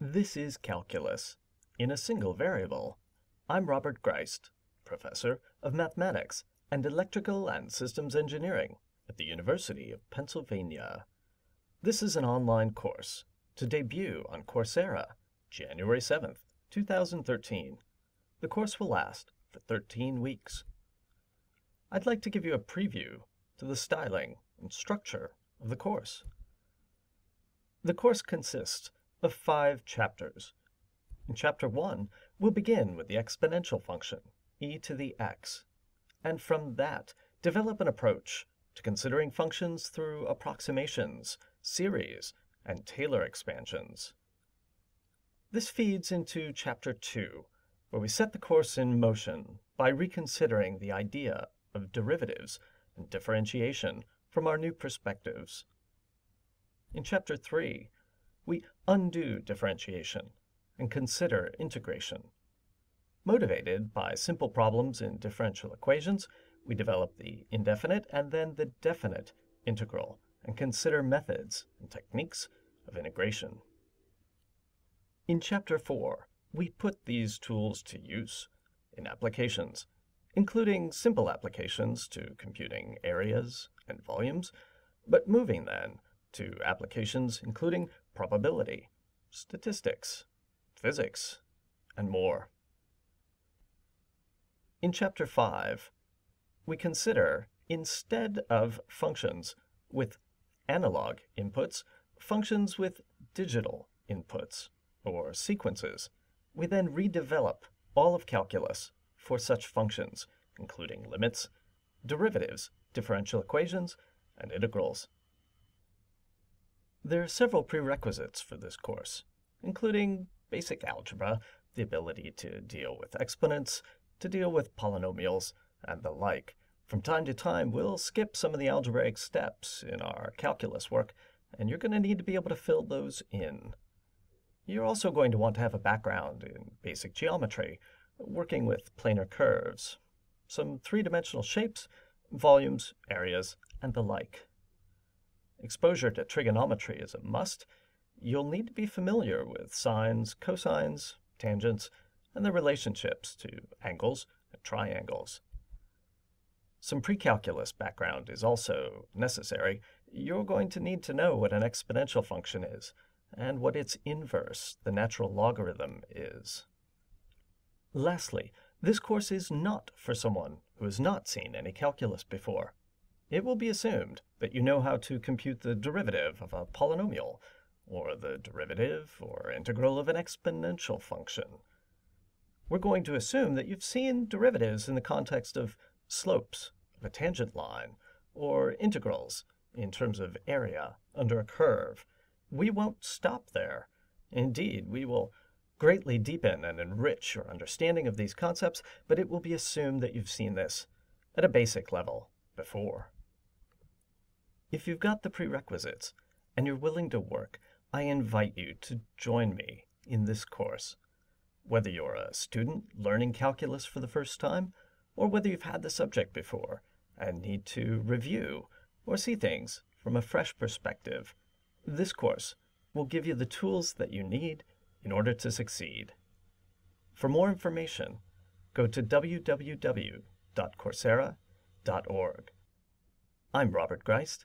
This is calculus in a single variable. I'm Robert Ghrist, professor of mathematics and electrical and systems engineering at the University of Pennsylvania. This is an online course to debut on Coursera January 7th, 2013. The course will last for 13 weeks. I'd like to give you a preview to the styling and structure of the course. The course consists of five chapters. In chapter 1, we'll begin with the exponential function, e to the x, and from that develop an approach to considering functions through approximations, series, and Taylor expansions. This feeds into chapter 2, where we set the course in motion by reconsidering the idea of derivatives and differentiation from our new perspectives. In chapter 3, we undo differentiation and consider integration. Motivated by simple problems in differential equations, we develop the indefinite and then the definite integral and consider methods and techniques of integration. In Chapter 4, we put these tools to use in applications, including simple applications to computing areas and volumes, but moving then to applications including probability, statistics, physics, and more. In Chapter 5, we consider, instead of functions with analog inputs, functions with digital inputs, or sequences. We then redevelop all of calculus for such functions, including limits, derivatives, differential equations, and integrals. There are several prerequisites for this course, including basic algebra, the ability to deal with exponents, to deal with polynomials, and the like. From time to time, we'll skip some of the algebraic steps in our calculus work, and you're going to need to be able to fill those in. You're also going to want to have a background in basic geometry, working with planar curves, some three-dimensional shapes, volumes, areas, and the like. Exposure to trigonometry is a must. You'll need to be familiar with sines, cosines, tangents, and their relationships to angles and triangles. Some precalculus background is also necessary. You're going to need to know what an exponential function is and what its inverse, the natural logarithm, is. Lastly, this course is not for someone who has not seen any calculus before it will be assumed that you know how to compute the derivative of a polynomial, or the derivative or integral of an exponential function. We're going to assume that you've seen derivatives in the context of slopes of a tangent line, or integrals in terms of area under a curve. We won't stop there. Indeed, we will greatly deepen and enrich your understanding of these concepts, but it will be assumed that you've seen this at a basic level before. If you've got the prerequisites and you're willing to work, I invite you to join me in this course. Whether you're a student learning calculus for the first time, or whether you've had the subject before and need to review or see things from a fresh perspective, this course will give you the tools that you need in order to succeed. For more information, go to www.coursera.org. I'm Robert Ghrist